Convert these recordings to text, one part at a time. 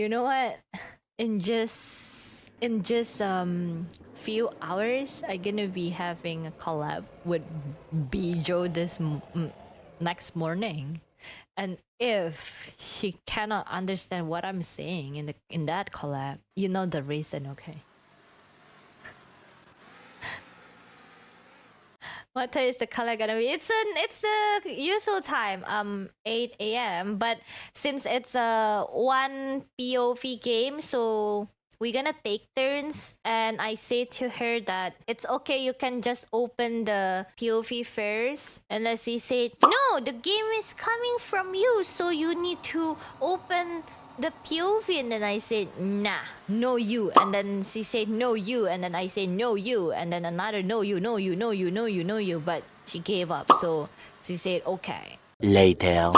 You know what? In just in just um few hours, I'm gonna be having a collab with Bijou this next morning, and if she cannot understand what I'm saying in the in that collab, you know the reason, okay? What time is the color gonna be? It's an it's the usual time, um, 8 a.m. But since it's a one POV game, so we're gonna take turns. And I say to her that it's okay, you can just open the POV first. And she said, no, the game is coming from you, so you need to open the POV and then I said, nah, no you. And then she said, no you. And then I said, no you. And then another, no you, no you, no you, no you, no you. But she gave up. So she said, okay. Later.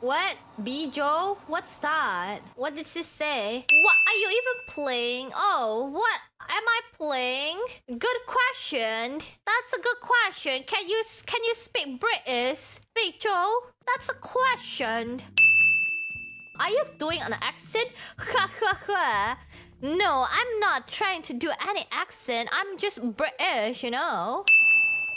What? Bijou? What's that? What did she say? What are you even playing? Oh, what am I playing? Good question. That's a good question. Can you can you speak British? Bijou? That's a question. Are you doing an accent? Ha ha ha. No, I'm not trying to do any accent. I'm just British, you know.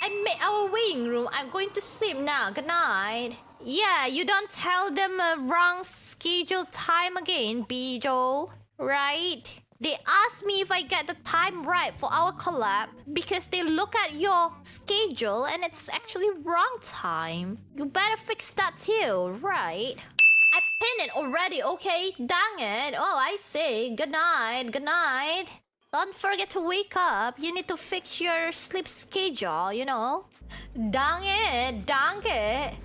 I made our waiting room. I'm going to sleep now. Good night. Yeah, you don't tell them a wrong schedule time again, Bijou. Right? They asked me if I get the time right for our collab because they look at your schedule and it's actually wrong time. You better fix that too, right? Already, okay? Dang it. Oh, I see. Good night. Good night. Don't forget to wake up. You need to fix your sleep schedule, you know? Dang it. Dang it.